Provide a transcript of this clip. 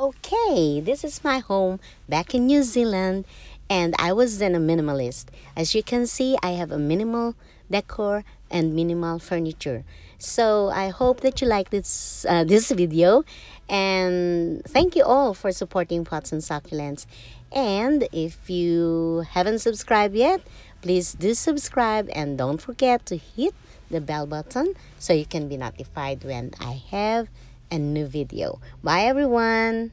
Okay, this is my home back in New Zealand and I was then a minimalist. As you can see, I have a minimal decor and minimal furniture. So I hope that you like this uh, this video and thank you all for supporting Pots and Succulents. And if you haven't subscribed yet, please do subscribe and don't forget to hit the bell button so you can be notified when I have a new video. Bye everyone!